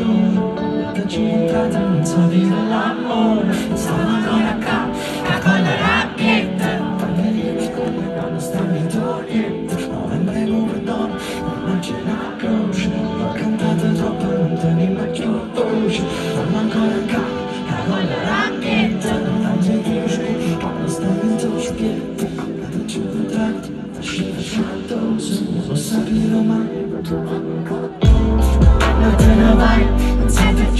giorno da non so dire l'amore sono con la rabbietta parleremo come quando stanno intorno novembre con perdono non c'è la croce l'ho cantata troppo non te mai più sono ancora qua con la dice quando stanno intorno da cinta uscita sciolto non sapevo mai non te ne vai, non senti più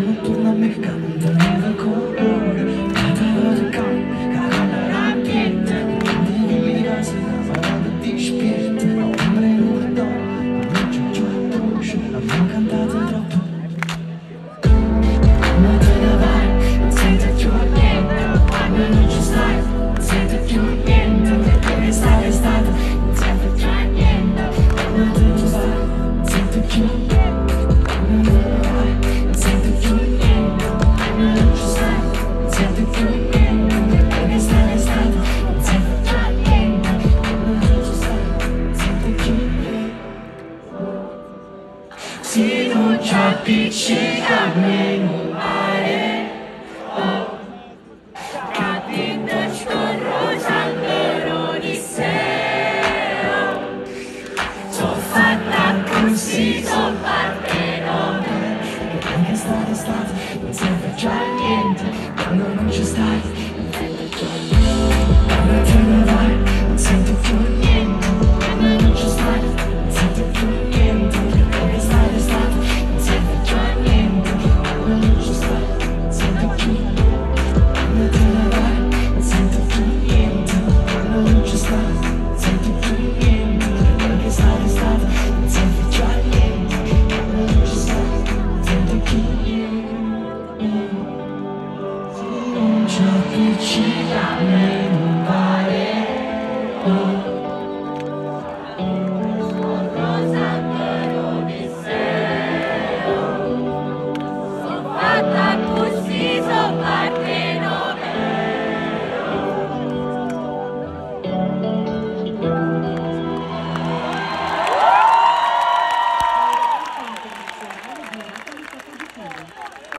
si non ci meno mare oh. Catindoci con Rosangelo di Seo Sono fatta così, sono partenone E anche stare estate non serve già niente Quando non ci stai non